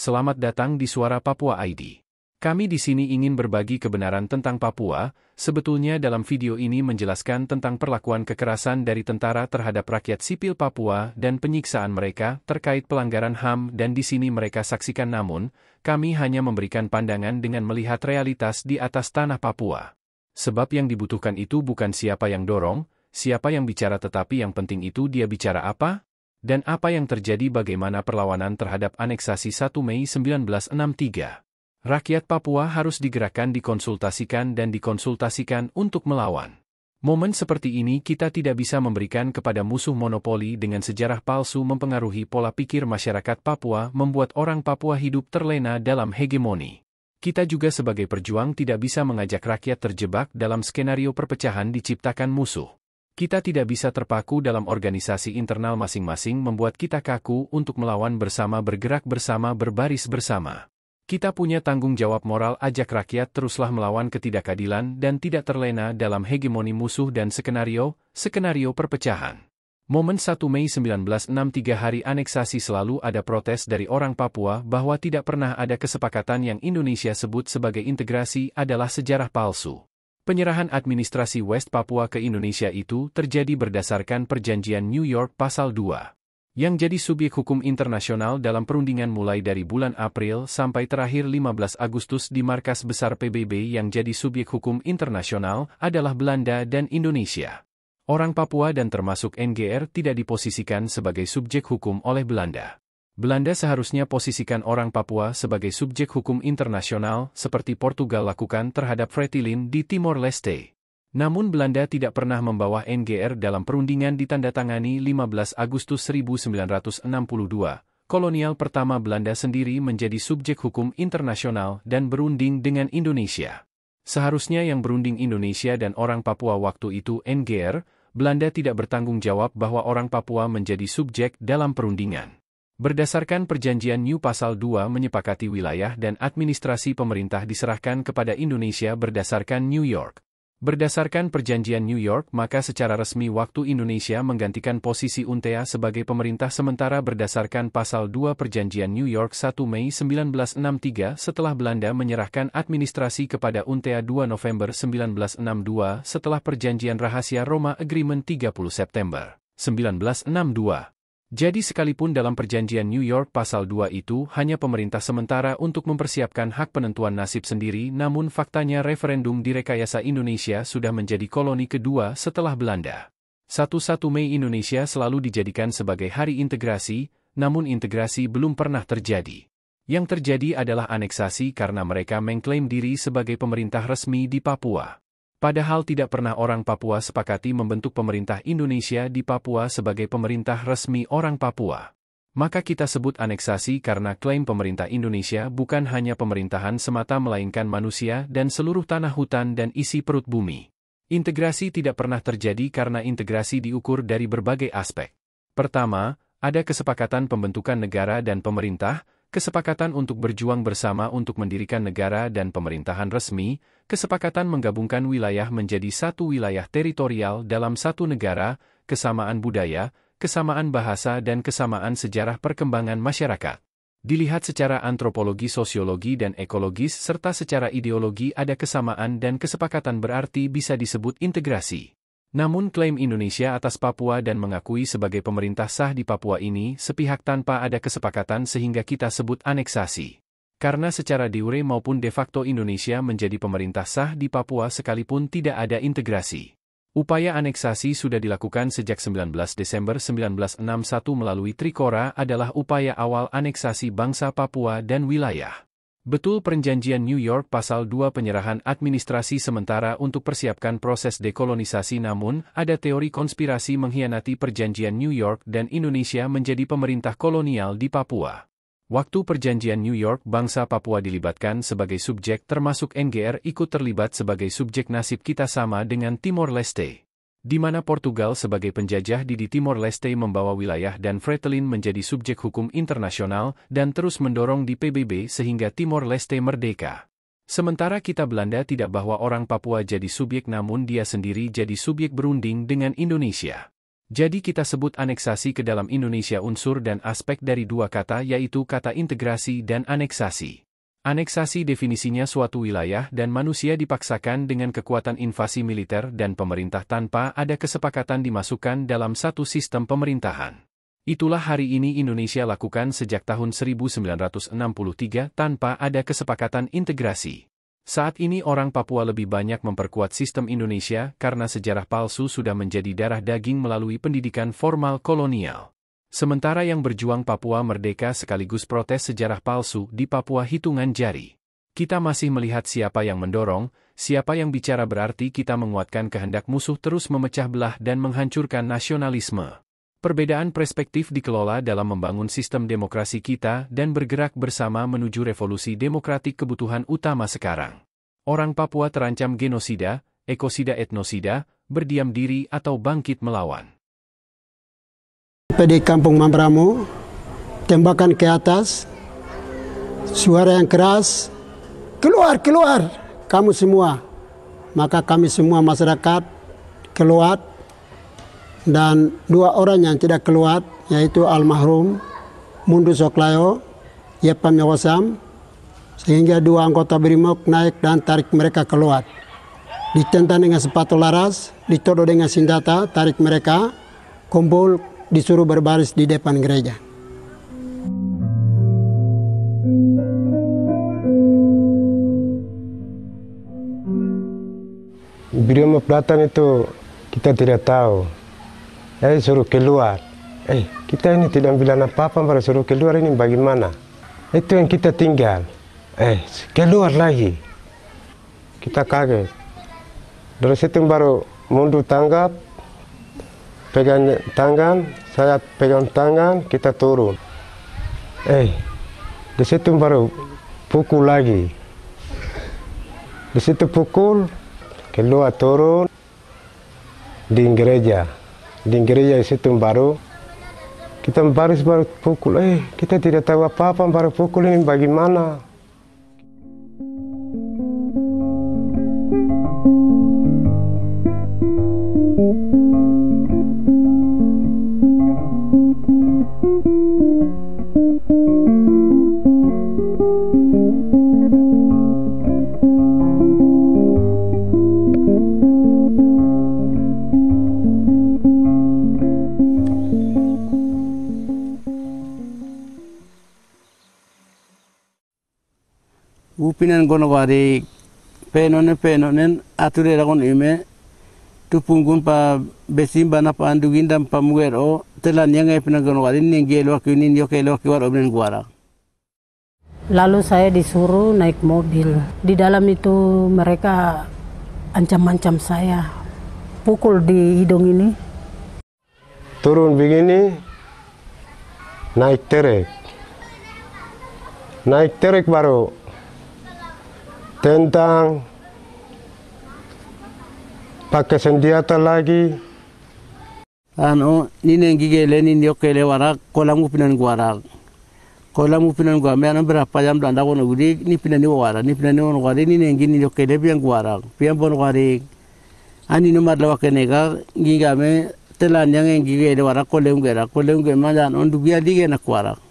Selamat datang di Suara Papua ID. Kami di sini ingin berbagi kebenaran tentang Papua, sebetulnya dalam video ini menjelaskan tentang perlakuan kekerasan dari tentara terhadap rakyat sipil Papua dan penyiksaan mereka terkait pelanggaran HAM dan di sini mereka saksikan namun, kami hanya memberikan pandangan dengan melihat realitas di atas tanah Papua. Sebab yang dibutuhkan itu bukan siapa yang dorong, siapa yang bicara tetapi yang penting itu dia bicara apa? Dan apa yang terjadi bagaimana perlawanan terhadap aneksasi 1 Mei 1963. Rakyat Papua harus digerakkan dikonsultasikan dan dikonsultasikan untuk melawan. Momen seperti ini kita tidak bisa memberikan kepada musuh monopoli dengan sejarah palsu mempengaruhi pola pikir masyarakat Papua membuat orang Papua hidup terlena dalam hegemoni. Kita juga sebagai perjuang tidak bisa mengajak rakyat terjebak dalam skenario perpecahan diciptakan musuh. Kita tidak bisa terpaku dalam organisasi internal masing-masing membuat kita kaku untuk melawan bersama bergerak bersama berbaris bersama. Kita punya tanggung jawab moral ajak rakyat teruslah melawan ketidakadilan dan tidak terlena dalam hegemoni musuh dan skenario, skenario perpecahan. Momen 1 Mei 1963 hari aneksasi selalu ada protes dari orang Papua bahwa tidak pernah ada kesepakatan yang Indonesia sebut sebagai integrasi adalah sejarah palsu. Penyerahan administrasi West Papua ke Indonesia itu terjadi berdasarkan Perjanjian New York Pasal 2, yang jadi subjek hukum internasional dalam perundingan mulai dari bulan April sampai terakhir 15 Agustus di markas besar PBB yang jadi subjek hukum internasional adalah Belanda dan Indonesia. Orang Papua dan termasuk NGR tidak diposisikan sebagai subjek hukum oleh Belanda. Belanda seharusnya posisikan orang Papua sebagai subjek hukum internasional seperti Portugal lakukan terhadap Fretilin di Timor Leste. Namun Belanda tidak pernah membawa NGR dalam perundingan ditandatangani 15 Agustus 1962. Kolonial pertama Belanda sendiri menjadi subjek hukum internasional dan berunding dengan Indonesia. Seharusnya yang berunding Indonesia dan orang Papua waktu itu NGR, Belanda tidak bertanggung jawab bahwa orang Papua menjadi subjek dalam perundingan. Berdasarkan perjanjian New Pasal 2 menyepakati wilayah dan administrasi pemerintah diserahkan kepada Indonesia berdasarkan New York. Berdasarkan perjanjian New York maka secara resmi waktu Indonesia menggantikan posisi UNTEA sebagai pemerintah sementara berdasarkan Pasal 2 Perjanjian New York 1 Mei 1963 setelah Belanda menyerahkan administrasi kepada UNTEA 2 November 1962 setelah Perjanjian Rahasia Roma Agreement 30 September 1962. Jadi sekalipun dalam perjanjian New York pasal 2 itu hanya pemerintah sementara untuk mempersiapkan hak penentuan nasib sendiri namun faktanya referendum direkayasa Indonesia sudah menjadi koloni kedua setelah Belanda. 1-1 Mei Indonesia selalu dijadikan sebagai hari integrasi, namun integrasi belum pernah terjadi. Yang terjadi adalah aneksasi karena mereka mengklaim diri sebagai pemerintah resmi di Papua. Padahal tidak pernah orang Papua sepakati membentuk pemerintah Indonesia di Papua sebagai pemerintah resmi orang Papua. Maka kita sebut aneksasi karena klaim pemerintah Indonesia bukan hanya pemerintahan semata melainkan manusia dan seluruh tanah hutan dan isi perut bumi. Integrasi tidak pernah terjadi karena integrasi diukur dari berbagai aspek. Pertama, ada kesepakatan pembentukan negara dan pemerintah, kesepakatan untuk berjuang bersama untuk mendirikan negara dan pemerintahan resmi, kesepakatan menggabungkan wilayah menjadi satu wilayah teritorial dalam satu negara, kesamaan budaya, kesamaan bahasa dan kesamaan sejarah perkembangan masyarakat. Dilihat secara antropologi sosiologi dan ekologis serta secara ideologi ada kesamaan dan kesepakatan berarti bisa disebut integrasi. Namun klaim Indonesia atas Papua dan mengakui sebagai pemerintah sah di Papua ini sepihak tanpa ada kesepakatan sehingga kita sebut aneksasi. Karena secara diure maupun de facto Indonesia menjadi pemerintah sah di Papua sekalipun tidak ada integrasi. Upaya aneksasi sudah dilakukan sejak 19 Desember 1961 melalui Trikora adalah upaya awal aneksasi bangsa Papua dan wilayah. Betul perjanjian New York pasal 2 penyerahan administrasi sementara untuk persiapkan proses dekolonisasi namun, ada teori konspirasi mengkhianati perjanjian New York dan Indonesia menjadi pemerintah kolonial di Papua. Waktu perjanjian New York bangsa Papua dilibatkan sebagai subjek termasuk NGR ikut terlibat sebagai subjek nasib kita sama dengan Timor Leste di mana Portugal sebagai penjajah di, Timor Leste membawa wilayah dan Fretilin menjadi subjek hukum internasional dan terus mendorong di PBB sehingga Timor Leste merdeka. Sementara kita Belanda tidak bahwa orang Papua jadi subjek namun dia sendiri jadi subjek berunding dengan Indonesia. Jadi kita sebut aneksasi ke dalam Indonesia unsur dan aspek dari dua kata yaitu kata integrasi dan aneksasi. Aneksasi definisinya suatu wilayah dan manusia dipaksakan dengan kekuatan invasi militer dan pemerintah tanpa ada kesepakatan dimasukkan dalam satu sistem pemerintahan. Itulah hari ini Indonesia lakukan sejak tahun 1963 tanpa ada kesepakatan integrasi. Saat ini orang Papua lebih banyak memperkuat sistem Indonesia karena sejarah palsu sudah menjadi darah daging melalui pendidikan formal kolonial. Sementara yang berjuang Papua merdeka sekaligus protes sejarah palsu di Papua hitungan jari. Kita masih melihat siapa yang mendorong, siapa yang bicara berarti kita menguatkan kehendak musuh terus memecah belah dan menghancurkan nasionalisme. Perbedaan perspektif dikelola dalam membangun sistem demokrasi kita dan bergerak bersama menuju revolusi demokratik kebutuhan utama sekarang. Orang Papua terancam genosida, ekosida etnosida, berdiam diri atau bangkit melawan. PD Kampung Mambramo, tembakan ke atas, suara yang keras, keluar, keluar, kamu semua. Maka kami semua masyarakat keluar, dan dua orang yang tidak keluar, yaitu almarhum Mundu Soklayo, Yepam Yawasam, sehingga dua anggota Brimob naik dan tarik mereka keluar. Ditentang dengan sepatu laras, ditodong dengan senjata, tarik mereka, kumpul, disuruh berbaris di depan gereja. Brimob datang itu kita tidak tahu. Eh suruh keluar. Eh kita ini tidak bilang apa-apa, baru suruh keluar ini bagaimana? Itu yang kita tinggal. Eh, keluar lagi. Kita kaget. Dari situ baru mundur tanggap, pegang tangan, saya pegang tangan, kita turun. Eh, di situ baru pukul lagi. Di situ pukul, keluar turun di gereja. Di gereja di situ baru kita baris baru pukul. Eh, kita tidak tahu apa-apa baru pukul ini bagaimana. Upinan gono wari penonen penonen ature ragon ime tupunggun pa besimba na pa andugindam pa muero telan yang ipina gono wari ninggelo kini nyokelo kiwar obnen guara Lalu saya disuruh naik mobil. Di dalam itu mereka ancam-ancam saya. Pukul di hidung ini. Turun begini, naik terek. Naik terek baru tentang pakai senjata lagi. Ano, nini ngigele nini yokele warak kolam upinan guarak. Kolam upinan gua me anan berapa jam dan dawo nugudi ni pinan ni wara ni pinan ni wono gari ni nengi ni yokele pian guarak. Pian bon gari ani no madla wakenega ngiga me telan yang ngigele warak kolem gera kolem gera mandan on dubia dige na kuarak.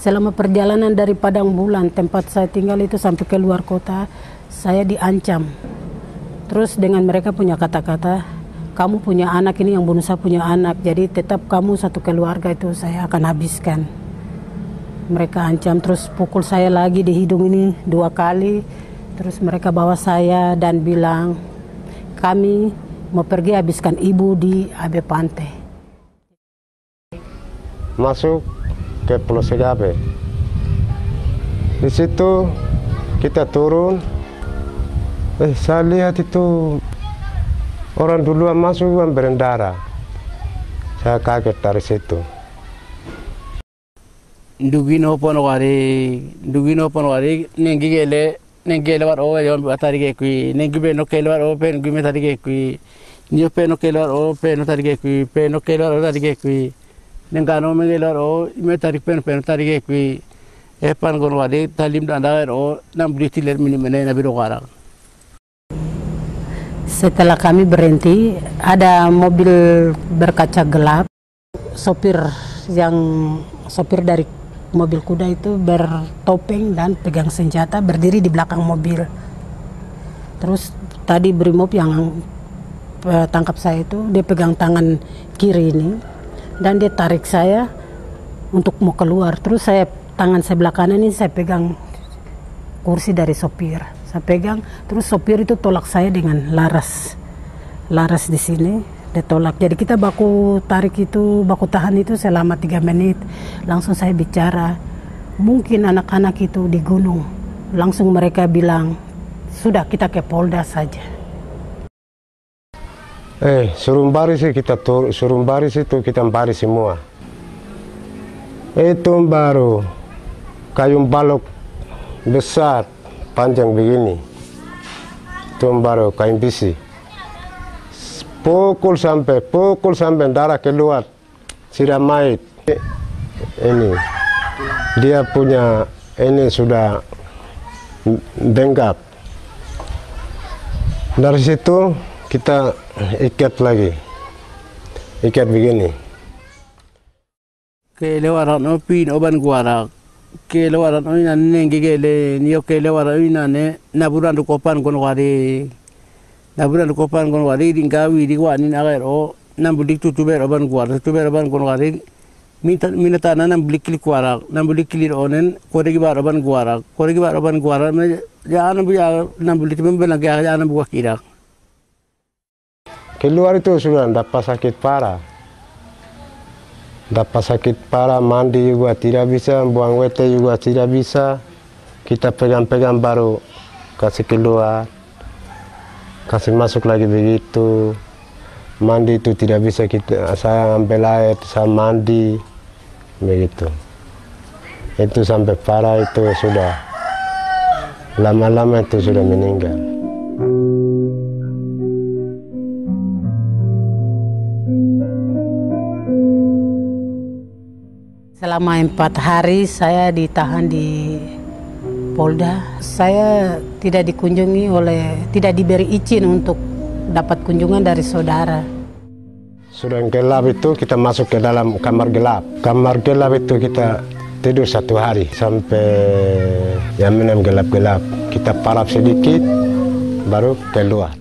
Selama perjalanan dari Padang Bulan, tempat saya tinggal itu sampai ke luar kota, saya diancam. Terus dengan mereka punya kata-kata, kamu punya anak ini yang bunuh saya punya anak, jadi tetap kamu satu keluarga itu saya akan habiskan. Mereka ancam terus pukul saya lagi di hidung ini dua kali. Terus mereka bawa saya dan bilang, kami mau pergi habiskan ibu di Abe Pantai. Masuk ke Pulau Segabe. Di situ kita turun. Eh, saya lihat itu orang duluan masuk yang berendara. Saya kaget dari situ. Ndugino pono wari, ndugino pono wari, nengi gele, nengi gele war o yon atari ke kui, nengi be no kele war o pe nengi me tari ke kui, niyo pe no kele war o pe no tari ke kui, pe no kele war o tari ke kui, nengano me gele war o me tari pe no pe no tari ke kui, e pan gon wari talim danda o nam briti ler mini mene na biro wara. Setelah kami berhenti, ada mobil berkaca gelap. Sopir yang sopir dari mobil kuda itu bertopeng dan pegang senjata berdiri di belakang mobil. Terus tadi Brimob yang eh, tangkap saya itu dia pegang tangan kiri ini dan dia tarik saya untuk mau keluar. Terus saya tangan sebelah kanan ini saya pegang kursi dari sopir. Saya pegang, terus sopir itu tolak saya dengan laras, laras di sini, dia tolak. Jadi kita baku tarik itu, baku tahan itu selama tiga menit. Langsung saya bicara, mungkin anak-anak itu di gunung. Langsung mereka bilang, sudah kita ke Polda saja. Eh, suruh baris kita tur, suruh baris itu kita baris semua. Itu baru kayu balok besar panjang begini. Itu baru kain besi pukul sampai pukul sampai darah keluar. Sudah mait ini dia punya ini sudah bengkak. Dari situ kita ikat lagi. Ikat begini. Ke lewat no pin oban guarak ke lewat ina ne ngige le niyo ke lewat ina ne naburan du kopan kono wari. Naburan du kopan kono wari. Ringa wi di wa ni na o nam bulik tu tuber oban guarak tuber oban kono wari. Minta minta na nam bulik klik warak nam bulik klik onen kore gi bar oban guarak kore gi bar oban guarak me ya nam bu ya nam nam bu kira keluar itu sudah dapat sakit parah dapat sakit parah, mandi juga tidak bisa, buang WT juga tidak bisa. Kita pegang-pegang baru kasih keluar, kasih masuk lagi begitu. Mandi itu tidak bisa kita, saya ambil air, saya mandi, begitu. Itu sampai parah itu sudah, lama-lama itu sudah meninggal. Selama empat hari saya ditahan di Polda. Saya tidak dikunjungi oleh, tidak diberi izin untuk dapat kunjungan dari saudara. Sudah gelap itu kita masuk ke dalam kamar gelap. Kamar gelap itu kita tidur satu hari sampai yang minum gelap-gelap. Kita parap sedikit baru keluar.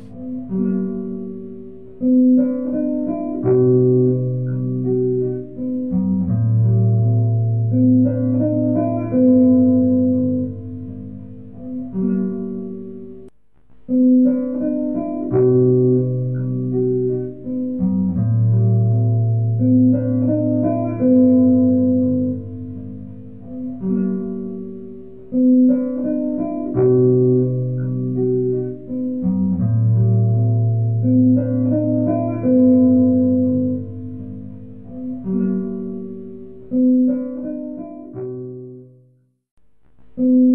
Mm-hmm.